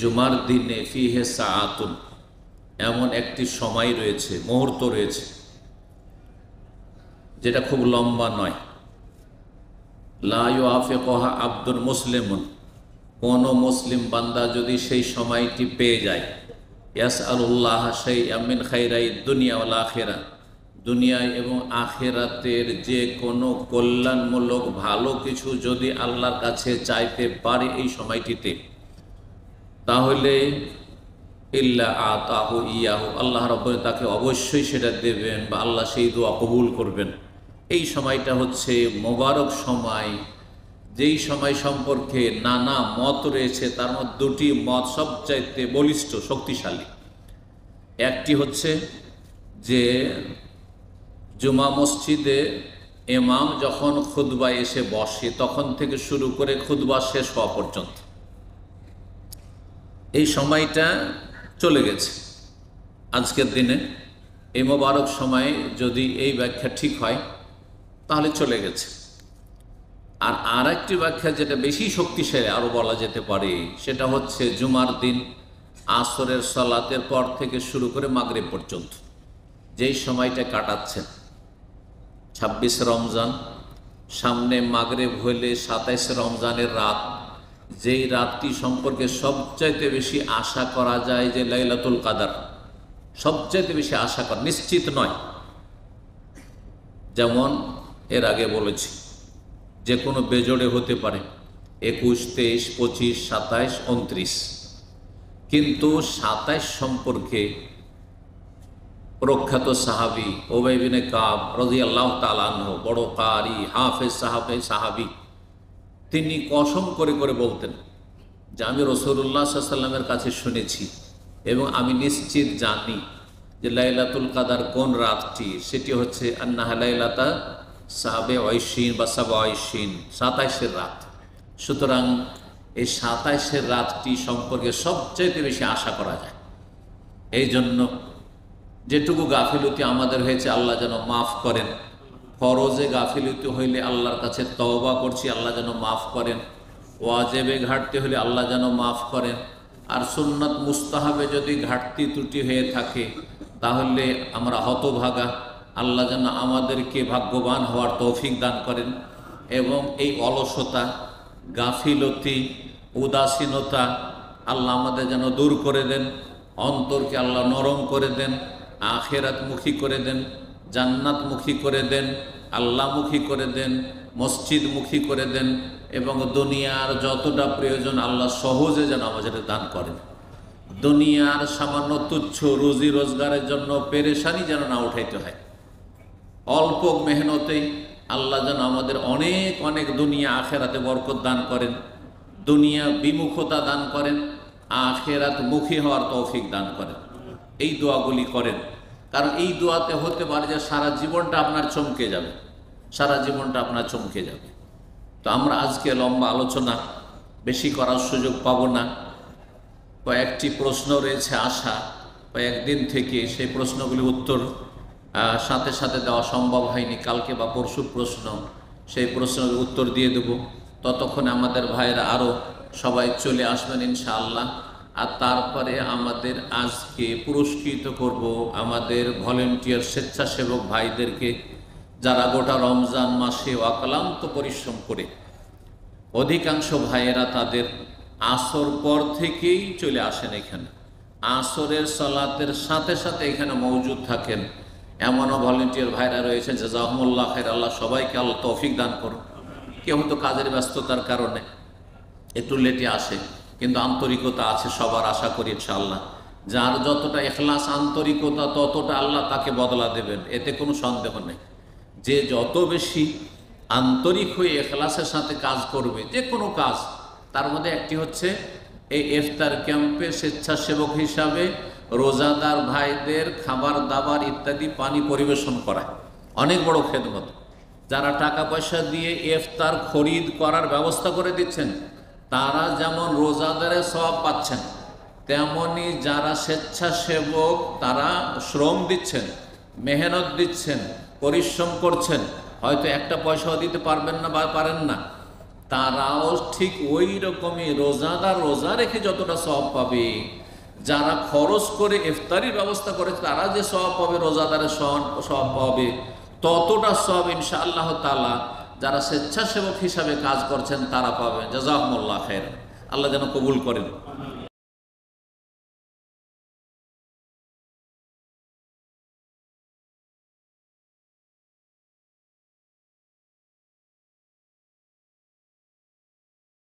জুমার দিনে ফিহে সাআতুন, এমন একটি সময় রয়েছে, মুহূর্ত রয়েছে, যেটা খুব লম্বা নয়। লায়ু আফে কহা আব্দুল মুসলিমুন, কোনো মুসলিম বান্দা যদি সেই সময়টি পেয়ে যায় ইয়াস আল্লাহ সেই আমিন খাইরাই দুনিয়া ওল আখেরা, দুনিয়ায় এবং আখেরাতের যে কোনো কল্যাণমূলক ভালো কিছু যদি আল্লাহর কাছে চাইতে পারে এই সময়টিতে। তাহলে ইল্লা আতাহু ইয়াহু, আল্লাহ রব তাকে অবশ্যই সেটা দেবেন বা আল্লাহ সেই দোয়া কবুল করবেন। এই সময়টা হচ্ছে মোবারক সময়। যেই সময় সম্পর্কে নানা মত রয়েছে, তার মধ্যে দুটি মত সবচাইতে বলিষ্ঠ, শক্তিশালী। একটি হচ্ছে যে জুমা মসজিদে এমাম যখন খুদবা এসে বসে, তখন থেকে শুরু করে খুদবা শেষ হওয়া পর্যন্ত। এই সময়টা চলে গেছে। আজকের দিনে এই মোবারক সময়ে যদি এই ব্যাখ্যা ঠিক হয়, তাহলে চলে গেছে। আর আর একটি ব্যাখ্যা যেটা বেশি শক্তিশালী আরও বলা যেতে পারে, সেটা হচ্ছে জুমার দিন, আসরের সলাতের পর থেকে শুরু করে মাগরে পর্যন্ত, যেই সময়টা কাটাচ্ছেন। ছাব্বিশ রমজান, সামনে মাগরে হইলে সাতাইশ রমজানের রাত যেই রাতটি সম্পর্কে সবচাইতে বেশি আশা করা যায় যে লাইলাতুল কাদার, সবচাইতে বেশি আশা করা, নিশ্চিত নয়। যেমন এর আগে বলেছি, যে কোনো বেজোড়ে হতে পারে, একুশ, তেইশ, পঁচিশ, সাতাইশ, উনত্রিশ। কিন্তু সাতাইশ সম্পর্কে প্রখ্যাত সাহাবি ওবাইবিনে কাব রাজি আল্লাহ তালাহ বড় কারি, হাফেজ সাহাবে, সাহাবি তিনি কসম করে করে বলতেন যে আমি রসুল্লাহ সাল্লামের কাছে শুনেছি এবং আমি নিশ্চিত জানি যে লাইলাতুল কাদার কোন রাতটি, সেটি হচ্ছে আন্নাহ লাইলাতা সাবে ঐশিন বা সাবা ঐশিন, সাতাইশের রাত। সুতরাং এই সাতাইশের রাতটি সম্পর্কে সবচাইতে বেশি আশা করা যায়। এই জন্য যেটুকু গাফিলতি আমাদের হয়েছে, আল্লাহ যেন মাফ করেন। ফরজে গাফিলতি হইলে আল্লাহর কাছে তওবা করছি, আল্লাহ যেন মাফ করেন। ওয়াজেবে ঘাটতি হলে আল্লাহ যেন মাফ করেন। আর সুন্নত মুস্তাহাবে যদি ঘাটতি ত্রুটি হয়ে থাকে, তাহলে আমরা হতভাগা। আল্লাহ যেন আমাদেরকে ভাগ্যবান হওয়ার তৌফিক দান করেন। এবং এই অলসতা, গাফিলতি, উদাসীনতা আল্লাহ আমাদের যেন দূর করে দেন। অন্তরকে আল্লাহ নরম করে দেন। আখেরাতমুখী করে দেন। জান্নাতমুখী করে দেন আল্লাহমুখী করে দেন, মসজিদমুখী করে দেন এবং দুনিয়ার যতটা প্রয়োজন আল্লাহ সহজে যেন আমাদের দান করেন। দুনিয়ার সামান্য তুচ্ছ রুজি রোজগারের জন্য পেরেশানি যেন না উঠাইতে হয়। অল্প মেহনতেই আল্লাহ যেন আমাদের অনেক অনেক দুনিয়া আখেরাতে বরকত দান করেন, দুনিয়া বিমুখতা দান করেন আখেরাত মুখী হওয়ার তৌফিক দান করেন। এই দোয়াগুলি করেন। কারণ এই দোয়াতে হতে পারে যে সারা জীবনটা আপনার চমকে যাবে, সারা জীবনটা আপনার চমকে যাবে। তো আমরা আজকে লম্বা আলোচনা, বেশি করার সুযোগ পাব না। কয়েকটি প্রশ্ন রয়েছে আশা, কয়েকদিন থেকে সেই প্রশ্নগুলি উত্তর সাথে সাথে দেওয়া সম্ভব হয়নি। কালকে বা পরশু প্রশ্ন, সেই প্রশ্নের উত্তর দিয়ে দেব। ততক্ষণে আমাদের ভাইয়েরা আরও সবাই চলে আসবেন ইনশাআল্লাহ। আর তারপরে আমাদের আজকে পুরস্কৃত করব আমাদের ভলেন্টিয়ার স্বেচ্ছাসেবক ভাইদেরকে যারা গোটা রমজান মাসে অক্লান্ত পরিশ্রম করে। অধিকাংশ ভাইয়েরা তাদের আসর পর থেকেই চলে আসেন এখানে। আসরের সলাতের সাথে সাথে এখানে মজুদ থাকেন। এমনও ভলেন্টিয়ার ভাইরা রয়েছেন যে জাহমুল্লাহ খাই আল্লাহ সবাইকে আল্লাহ তৌফিক দান করুন। কেউ তো কাজের ব্যস্ততার কারণে একটু লেটে আসে। কিন্তু আন্তরিকতা আছে সবার, আশা করি ইনশাআল্লাহ। যার যতটা এখলাস আন্তরিকতা, ততটা আল্লাহ তাকে বদলা দেবেন, এতে কোনো সন্দেহ নেই। যে যত বেশি আন্তরিক হয়ে এখলাসের সাথে কাজ করবে, যে কোনো কাজ, তার মধ্যে একটি হচ্ছে এই ইফতার ক্যাম্পে স্বেচ্ছাসেবক হিসাবে রোজাদার ভাইদের খাবার, দাবার ইত্যাদি পানি পরিবেশন করা। অনেক বড় খেদমত। যারা টাকা পয়সা দিয়ে ইফতার খরিদ করার ব্যবস্থা করে দিচ্ছেন তারা যেমন রোজাদারে সব পাচ্ছেন, তেমনি যারা স্বেচ্ছাসেবক তারা শ্রম দিচ্ছেন, মেহনত দিচ্ছেন, পরিশ্রম করছেন। হয়তো একটা পয়সাও দিতে পারবেন না বা পারেন না। তারাও ঠিক ওই রকমই রোজাদার রোজা রেখে যতটা সব পাবে। যারা খরচ করে ইফতারির ব্যবস্থা করে তারা যে সব পাবে, রোজাদারের সব পাবে, ততটা সব ইনশা আল্লাহ তালা যারা স্বেচ্ছাসেবক হিসাবে কাজ করছেন তারা পাবেন। জাজাহমুল্লাহ খের আল্লাহ যেন কবুল করেন।